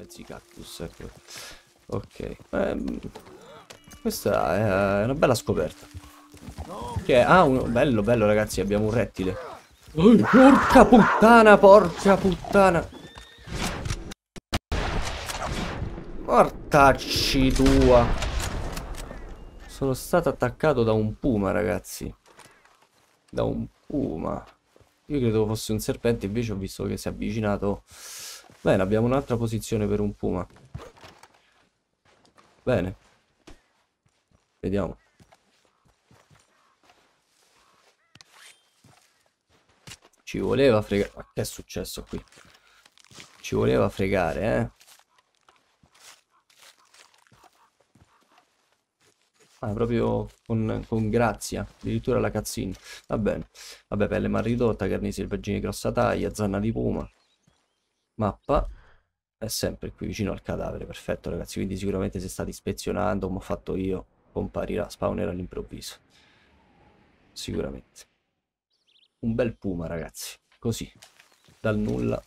mezzi cactus, ecco. Ok. Ehm, questa è una bella scoperta. Che. Ah, un... bello, bello ragazzi, abbiamo un rettile. Oh, porca puttana, porca puttana. Mortacci tua. Sono stato attaccato da un puma, ragazzi. Da un puma. Io credevo fosse un serpente, invece ho visto che si è avvicinato. Bene, abbiamo un'altra posizione per un puma. Bene. Vediamo. Ci voleva fregare. Ma che è successo qui? Ci voleva fregare, eh? Ah, proprio con, con, grazia, addirittura la cazzina. Va bene. Vabbè, pelle mal ridotta, carni selvaggini grossa taglia, zanna di puma. Mappa. È sempre qui vicino al cadavere, perfetto ragazzi. Quindi sicuramente se state ispezionando, come ho fatto io, comparirà, spawnerà all'improvviso. Sicuramente. Un bel puma ragazzi. Così. Dal nulla